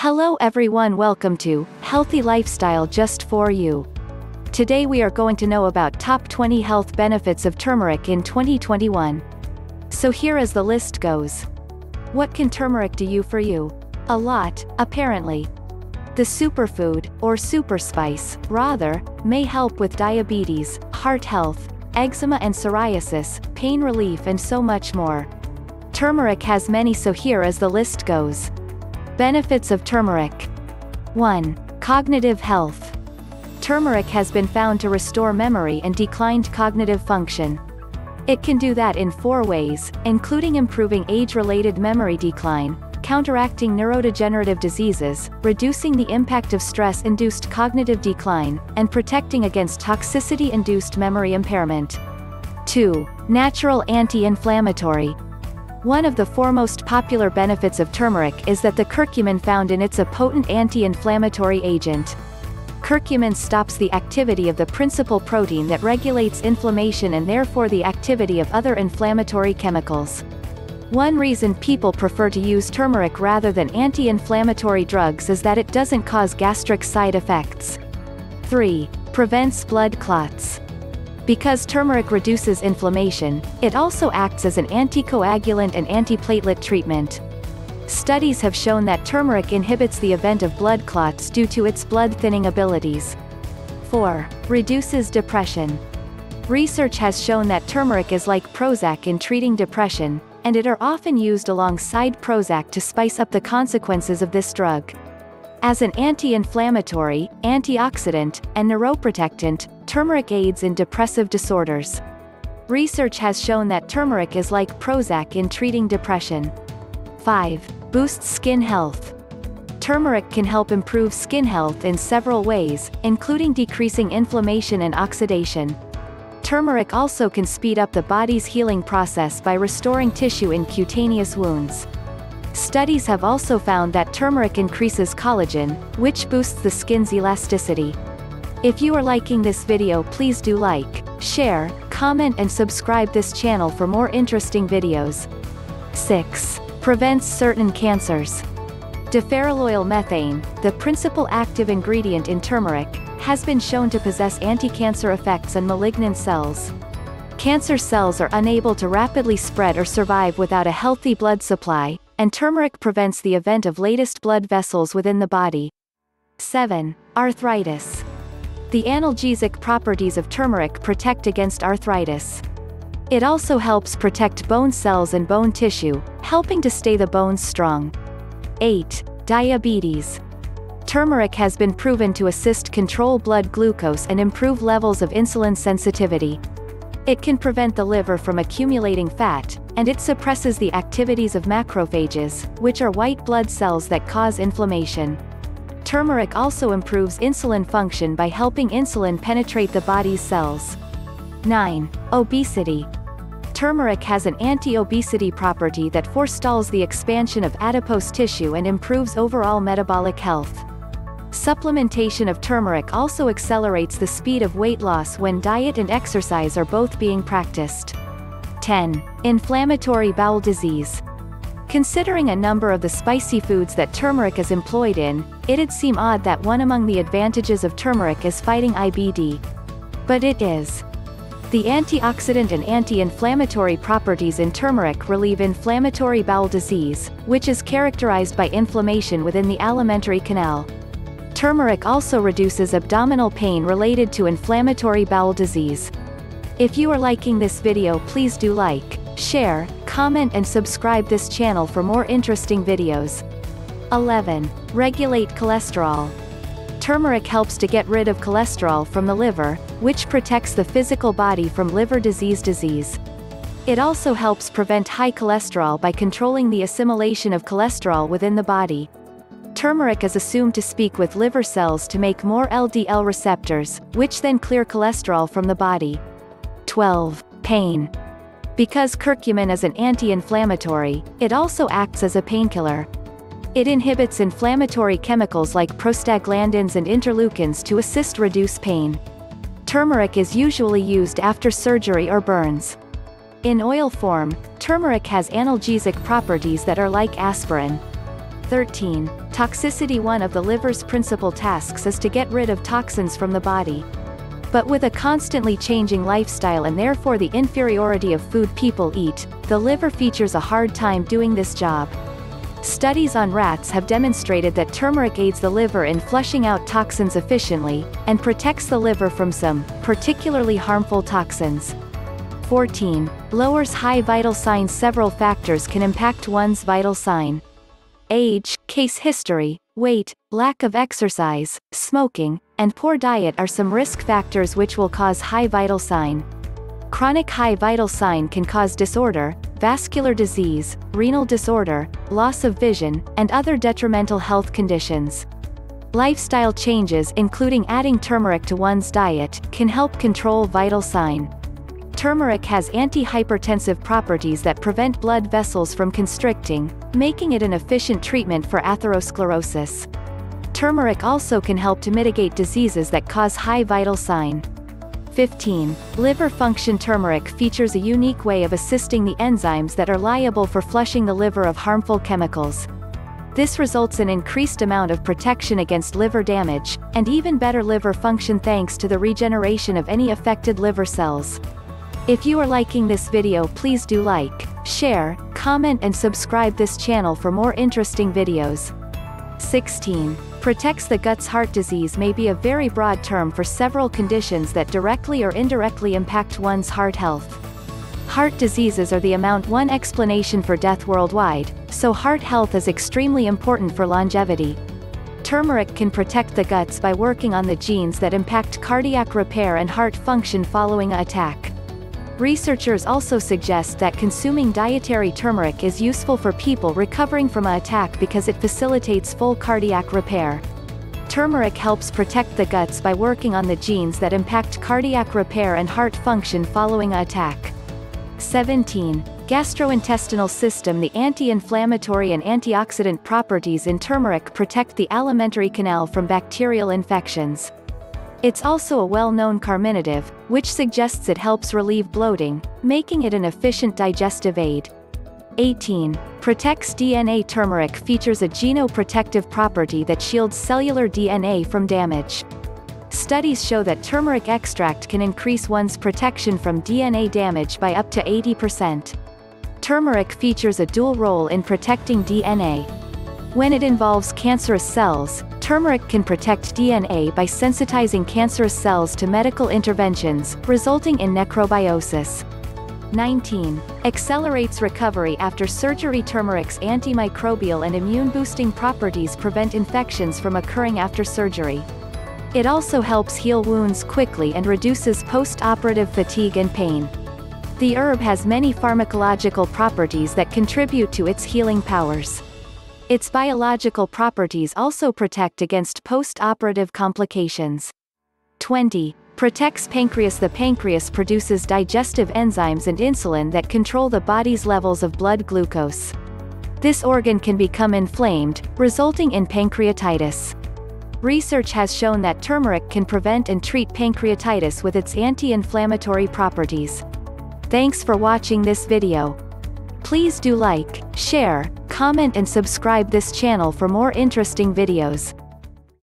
Hello everyone welcome to Healthy Lifestyle Just For You. Today we are going to know about top 20 health benefits of turmeric in 2021. So here as the list goes. What can turmeric do for you? A lot, apparently. The superfood, or super spice, rather, may help with diabetes, heart health, eczema and psoriasis, pain relief and so much more. Turmeric has many so here as the list goes. Benefits of turmeric. 1. Cognitive health. Turmeric has been found to restore memory and declined cognitive function. It can do that in four ways, including improving age-related memory decline, counteracting neurodegenerative diseases, reducing the impact of stress-induced cognitive decline, and protecting against toxicity-induced memory impairment. 2. Natural anti-inflammatory. One of the foremost popular benefits of turmeric is that the curcumin found in it's a potent anti-inflammatory agent. Curcumin stops the activity of the principal protein that regulates inflammation and therefore the activity of other inflammatory chemicals. One reason people prefer to use turmeric rather than anti-inflammatory drugs is that it doesn't cause gastric side effects. 3. Prevents blood clots. Because turmeric reduces inflammation, it also acts as an anticoagulant and antiplatelet treatment. Studies have shown that turmeric inhibits the event of blood clots due to its blood-thinning abilities. 4. Reduces depression. Research has shown that turmeric is like Prozac in treating depression, and it are often used alongside Prozac to spice up the consequences of this drug. As an anti-inflammatory, antioxidant, and neuroprotectant, turmeric aids in depressive disorders. Research has shown that turmeric is like Prozac in treating depression. 5. Boosts skin health. Turmeric can help improve skin health in several ways, including decreasing inflammation and oxidation. Turmeric also can speed up the body's healing process by restoring tissue in cutaneous wounds. Studies have also found that turmeric increases collagen, which boosts the skin's elasticity. If you are liking this video please do like, share, comment and subscribe this channel for more interesting videos. 6. Prevents certain cancers. Diferuloylmethane, the principal active ingredient in turmeric, has been shown to possess anti-cancer effects on malignant cells. Cancer cells are unable to rapidly spread or survive without a healthy blood supply, and turmeric prevents the event of latest blood vessels within the body. 7. Arthritis. The analgesic properties of turmeric protect against arthritis. It also helps protect bone cells and bone tissue, helping to stay the bones strong. 8. Diabetes. Turmeric has been proven to assist control blood glucose and improve levels of insulin sensitivity. It can prevent the liver from accumulating fat, and it suppresses the activities of macrophages, which are white blood cells that cause inflammation. Turmeric also improves insulin function by helping insulin penetrate the body's cells. 9. Obesity. Turmeric has an anti-obesity property that forestalls the expansion of adipose tissue and improves overall metabolic health. Supplementation of turmeric also accelerates the speed of weight loss when diet and exercise are both being practiced. 10. Inflammatory bowel disease. Considering a number of the spicy foods that turmeric is employed in, it'd seem odd that one among the advantages of turmeric is fighting IBD. But it is. The antioxidant and anti-inflammatory properties in turmeric relieve inflammatory bowel disease, which is characterized by inflammation within the alimentary canal. Turmeric also reduces abdominal pain related to inflammatory bowel disease. If you are liking this video please do like, share, comment and subscribe this channel for more interesting videos. 11. Regulate cholesterol. Turmeric helps to get rid of cholesterol from the liver, which protects the physical body from liver disease disease. It also helps prevent high cholesterol by controlling the assimilation of cholesterol within the body. Turmeric is assumed to speak with liver cells to make more LDL receptors, which then clear cholesterol from the body. 12. Pain. Because curcumin is an anti-inflammatory, it also acts as a painkiller. It inhibits inflammatory chemicals like prostaglandins and interleukins to assist reduce pain. Turmeric is usually used after surgery or burns. In oil form, turmeric has analgesic properties that are like aspirin. 13. Toxicity One of the liver's principal tasks is to get rid of toxins from the body. But with a constantly changing lifestyle and therefore the inferiority of food people eat, the liver features a hard time doing this job. Studies on rats have demonstrated that turmeric aids the liver in flushing out toxins efficiently, and protects the liver from some, particularly harmful toxins. 14. Lowers high vital signs Several factors can impact one's vital sign. Age, case history, weight, lack of exercise, smoking, and poor diet are some risk factors which will cause high vital sign. Chronic high vital sign can cause disorder, vascular disease, renal disorder, loss of vision, and other detrimental health conditions. Lifestyle changes including adding turmeric to one's diet, can help control vital sign. Turmeric has antihypertensive properties that prevent blood vessels from constricting, making it an efficient treatment for atherosclerosis. Turmeric also can help to mitigate diseases that cause high vital sign. 15. Liver function Turmeric features a unique way of assisting the enzymes that are liable for flushing the liver of harmful chemicals. This results in increased amount of protection against liver damage, and even better liver function thanks to the regeneration of any affected liver cells. If you are liking this video please do like, share, comment and subscribe this channel for more interesting videos. 16. Protects the guts Heart disease may be a very broad term for several conditions that directly or indirectly impact one's heart health. Heart diseases are the amount one explanation for death worldwide, so heart health is extremely important for longevity. Turmeric can protect the guts by working on the genes that impact cardiac repair and heart function following a attack. Researchers also suggest that consuming dietary turmeric is useful for people recovering from a attack because it facilitates full cardiac repair. Turmeric helps protect the guts by working on the genes that impact cardiac repair and heart function following a attack. 17. Gastrointestinal system The anti-inflammatory and antioxidant properties in turmeric protect the alimentary canal from bacterial infections. It's also a well-known carminative, which suggests it helps relieve bloating, making it an efficient digestive aid. 18. Protects DNA Turmeric features a genoprotective property that shields cellular DNA from damage. Studies show that turmeric extract can increase one's protection from DNA damage by up to 80%. Turmeric features a dual role in protecting DNA. When it involves cancerous cells, Turmeric can protect DNA by sensitizing cancerous cells to medical interventions, resulting in necrobiosis. 19. Accelerates recovery after surgery Turmeric's antimicrobial and immune-boosting properties prevent infections from occurring after surgery. It also helps heal wounds quickly and reduces post-operative fatigue and pain. The herb has many pharmacological properties that contribute to its healing powers. Its biological properties also protect against post-operative complications. 20. Protects pancreas The pancreas produces digestive enzymes and insulin that control the body's levels of blood glucose. This organ can become inflamed, resulting in pancreatitis. Research has shown that turmeric can prevent and treat pancreatitis with its anti-inflammatory properties. Thanks for watching this video. Please do like, share, comment and subscribe this channel for more interesting videos.